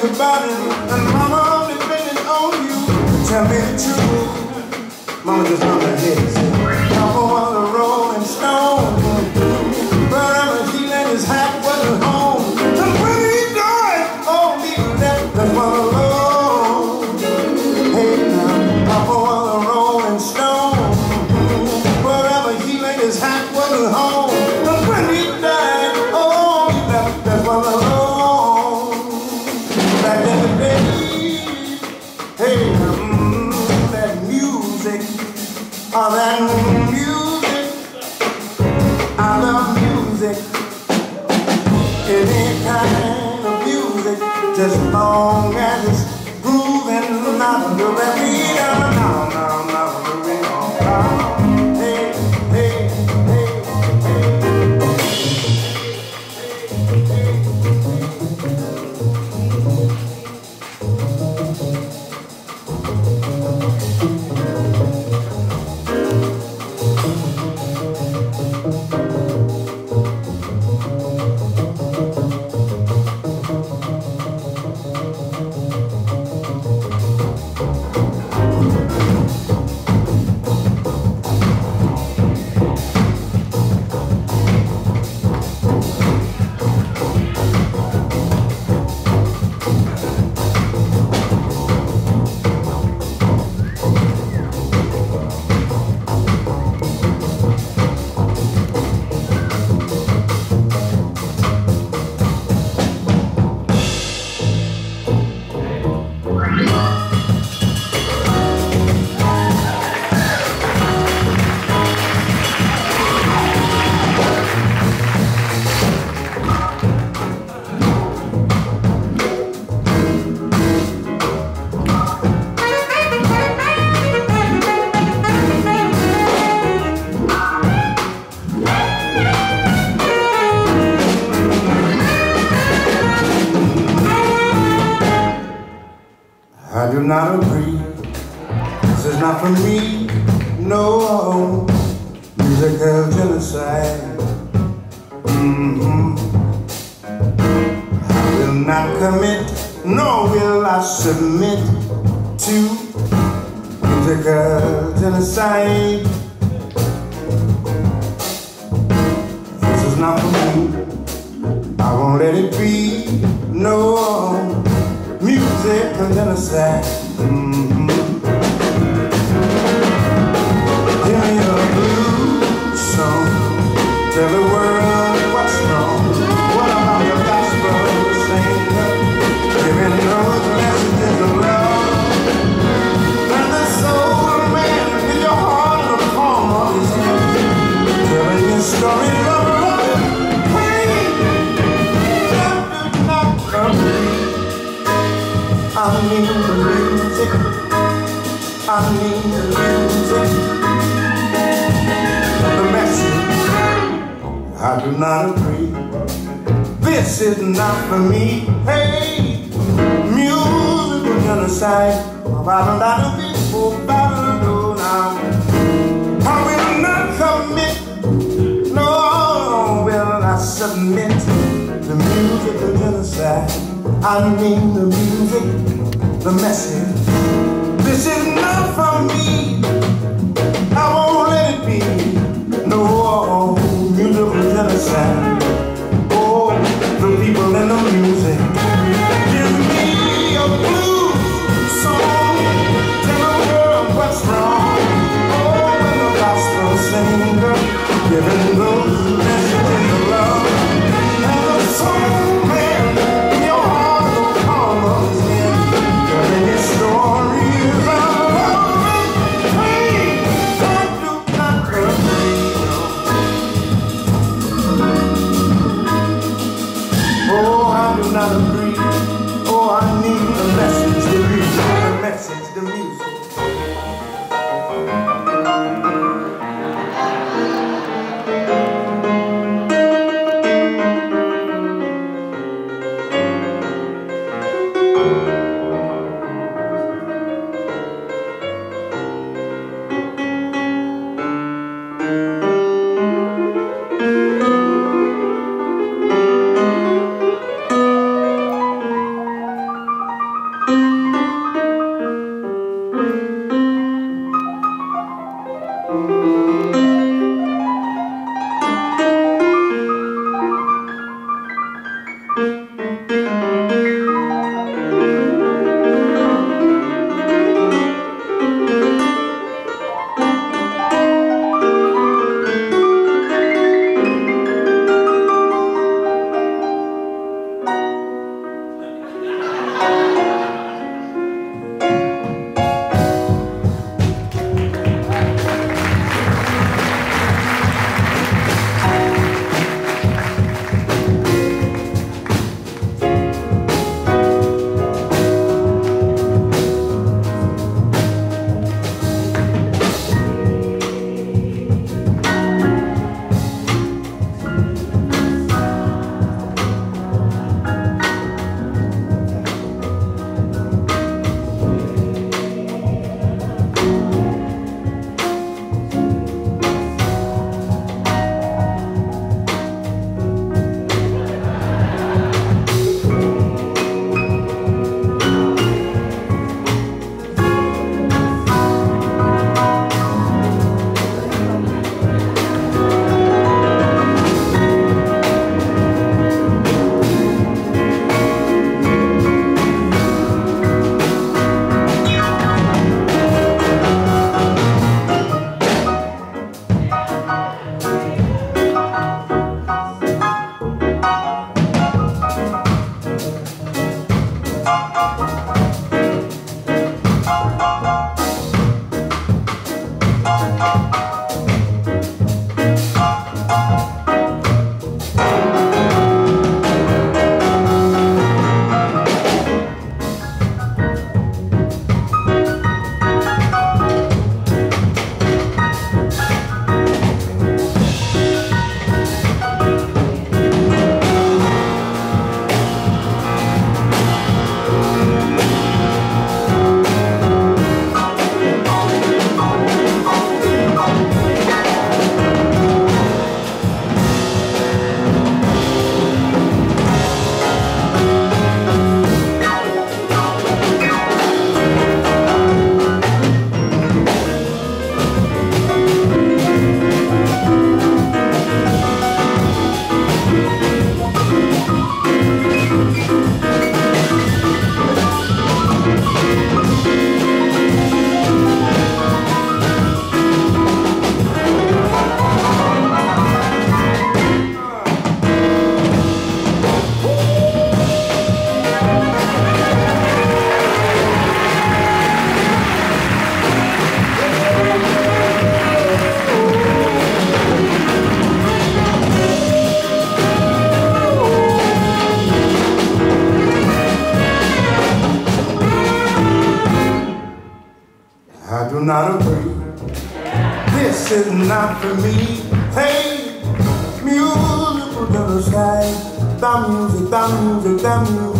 think about it, and mama I'm depending on you. Tell me the truth. Mama just mama here. Mm-hmm. I will not commit, nor will I submit to musical genocide. This is not for me. I won't let it be. No musical genocide. Mm-hmm. Give me a blues song. Tell the world not agree. This is not for me. Hey, musical genocide. Bottom, bottom, people, bottom, do now. I will not commit. No, will I submit to musical genocide? I mean the music, the message. Not for me. Hey, musical genocide. The music, the music, the music.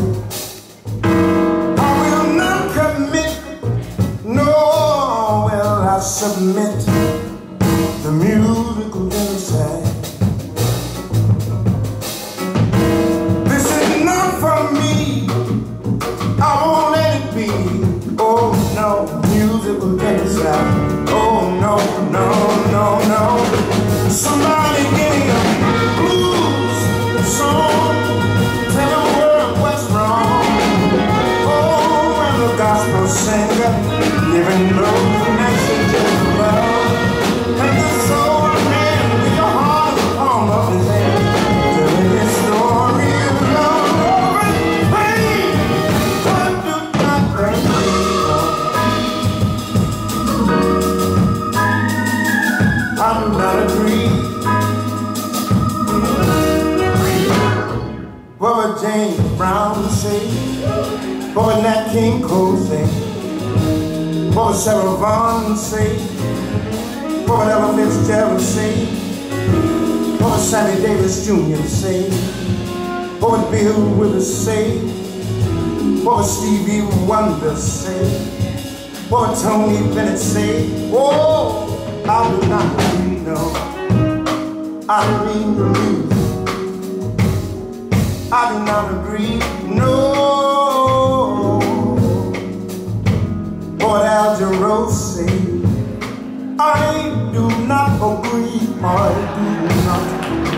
I do not agree. What would James Brown say? What would Nat King Cole say? What would Sarah Vaughan say? What would say? What would Sammy Davis Jr. say? What would Bill Withers say? What would Stevie Wonder say? What would Tony Bennett say? Oh! I do not agree, no. I mean the music. I do not agree, no. What Al Jarreau say, I do not agree, I do not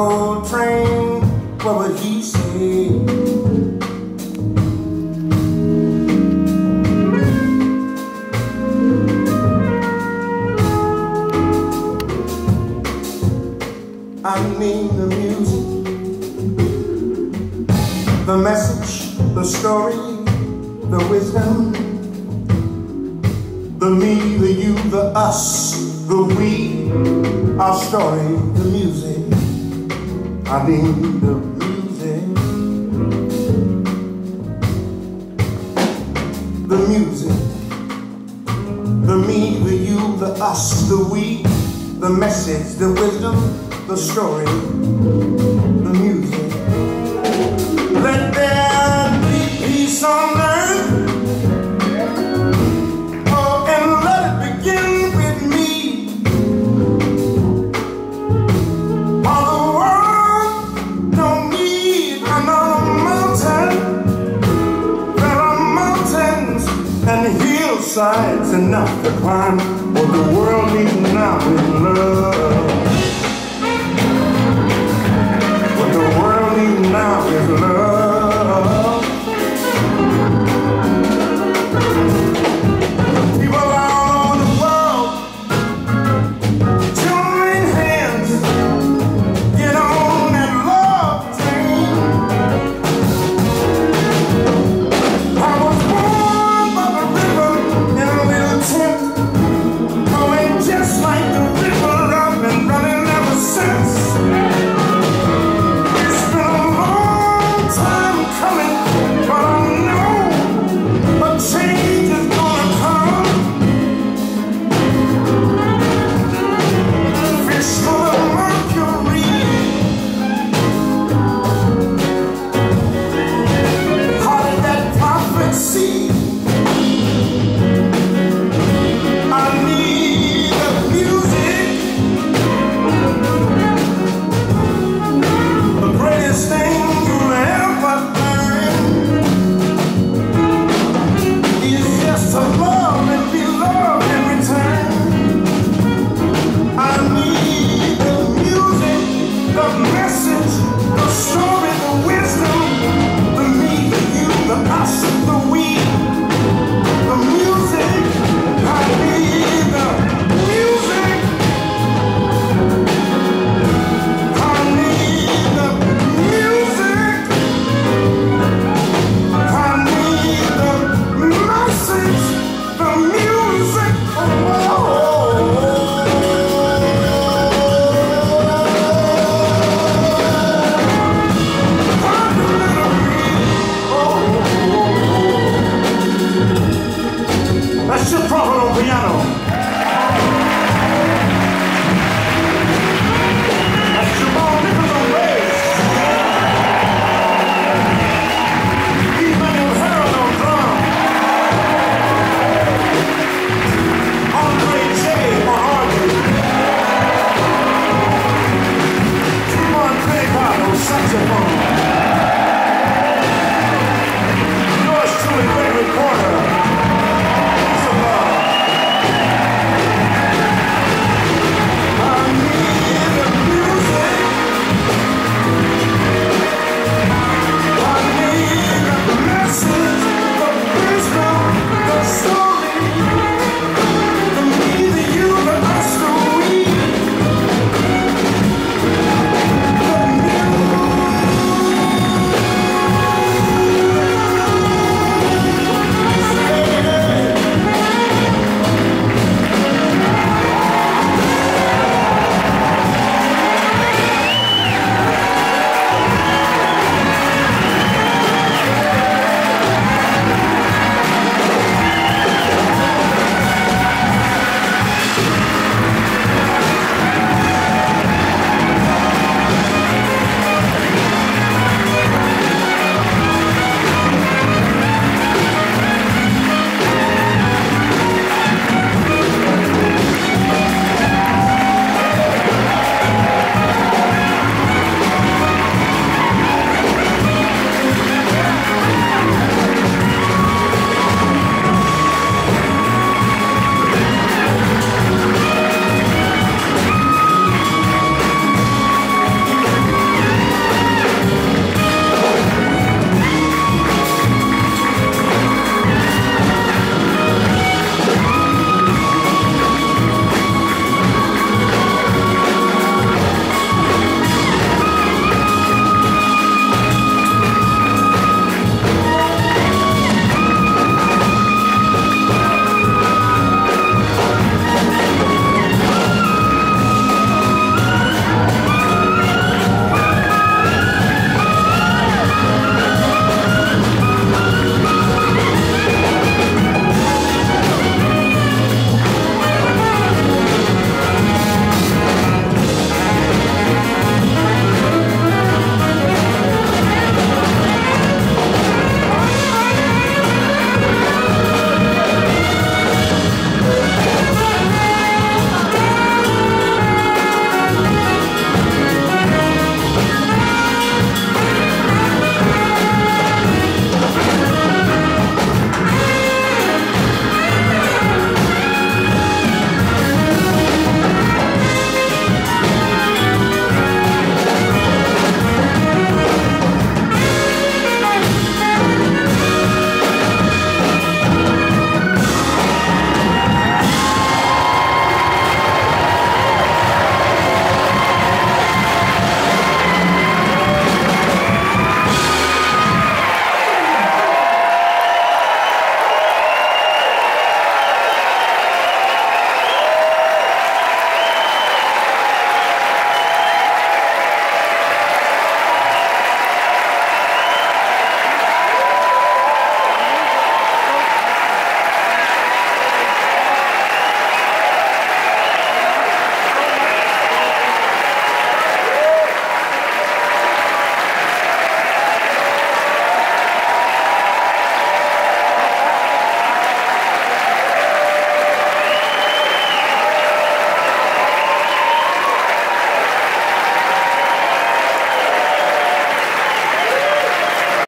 John Coltrane, what would he say? I mean the music, the message, the story, the wisdom, the me, the you, the us, the we, our story, the music. I mean the music. The music. The me, the you, the us, the we, the message, the wisdom, the story, the music. Let there be peace on earth. Hillsides enough to climb. What the world needs now is love. What the world needs now is love.